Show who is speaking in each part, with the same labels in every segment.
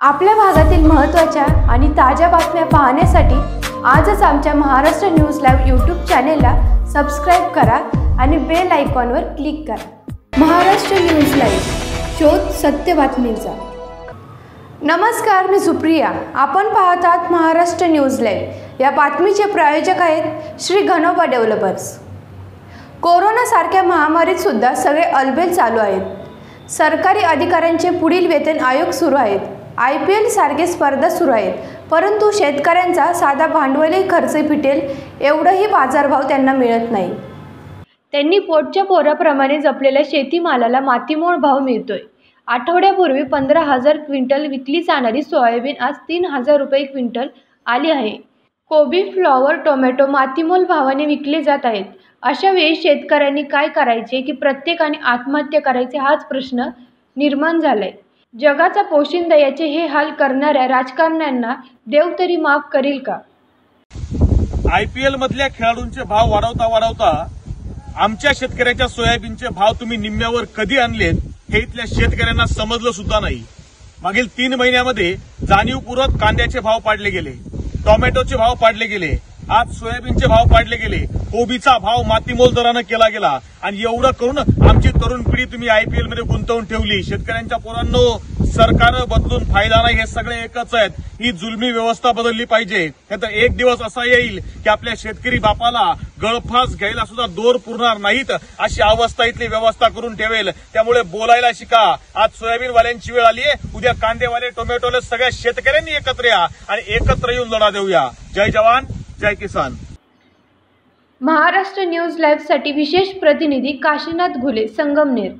Speaker 1: आपल्या भागातील महत्त्वाच्या आणि ताज्या बातम्या पाहण्यासाठी आजच आमच्या महाराष्ट्र न्यूज लाईव्ह यूट्यूब चॅनेलला सबस्क्राईब करा आणि बेल आयकॉनवर क्लिक करा. महाराष्ट्र न्यूज लाईव्ह शोध सत्य बातमींचा. नमस्कार मी सुप्रिया. आपण पाहत आहात महाराष्ट्र न्यूज लाईव्ह. या बातमीचे प्रायोजक आहेत श्री घनोबा डेव्हलपर्स. कोरोनासारख्या महामारीत सुद्धा सगळे अलबेल चालू आहेत. सरकारी अधिकाऱ्यांचे पुढील वेतन आयोग सुरू आहेत. आय पी एलसारखे स्पर्धा सुरू आहेत. परंतु शेतकऱ्यांचा साधा भांडवली खर्च फिटेल एवढंही बाजारभाव त्यांना मिळत नाही. त्यांनी पोटच्या पोराप्रमाणे जपलेल्या शेतीमालाला मातीमोल भाव मिळतोय. आठवड्यापूर्वी पंधरा हजार क्विंटल विकली जाणारी सोयाबीन आज तीन हजार रुपये क्विंटल आली आहे. कोबी फ्लॉवर टोमॅटो मातीमोल भावाने विकले जात आहेत. अशा वेळी शेतकऱ्यांनी काय करायचे की प्रत्येकाने आत्महत्या करायचे हाच प्रश्न निर्माण झाला आहे जगाचा पोशिंदा याचे हे हाल करणाऱ्या राजकारण्यांना देव तरी माफ करील का?
Speaker 2: आयपीएल मधल्या खेळाडूंचे भाव वाढवता वाढवता आमच्या शेतकऱ्याच्या सोयाबीनचे भाव तुम्ही निम्म्यावर कधी आणलेत हे इथल्या शेतकऱ्यांना समजलं सुद्धा नाही. मागील तीन महिन्यामध्ये जाणीवपूर्वक कांद्याचे भाव पाडले गेले टोमॅटोचे भाव पाडले गेले आज सोयाबीनचे भाव पाडले गेले कोबीचा भाव मातीमोल दरानं केला गेला. आणि एवढं करून आमची तरुण पिढी तुम्ही आयपीएलमध्ये गुंतवून ठेवली. शेतकऱ्यांच्या पोरांनो सरकार बदलून फायदा नाही हे सगळे एकच आहेत. ही जुलमी व्यवस्था बदलली पाहिजे. तर एक दिवस असा येईल की आपल्या शेतकरी बापाला गळफास घ्यायला सुद्धा दोर पुरणार नाहीत अशी अवस्था इथली व्यवस्था करून ठेवेल. त्यामुळे बोलायला शिका. आज सोयाबीनवाल्यांची वेळ आली आहे उद्या कांदेवाले टोमॅटोले सगळ्या शेतकऱ्यांनी एकत्र या आणि एकत्र येऊन लढा देऊया. जय जवान जय किसान.
Speaker 1: महाराष्ट्र न्यूज लाईव्हसाठी विशेष प्रतिनिधी काशीनाथ घुले संगमनेर.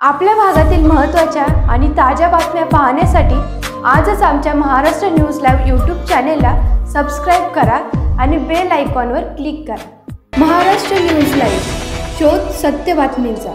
Speaker 1: आपल्या भागातील महत्त्वाच्या आणि ताज्या बातम्या पाहण्यासाठी आजच आमच्या महाराष्ट्र न्यूज लाईव्ह यूट्यूब चॅनेलला सबस्क्राईब करा आणि बेल आयकॉनवर क्लिक करा. महाराष्ट्र न्यूज लाईव्ह शोध सत्य बातमीचा.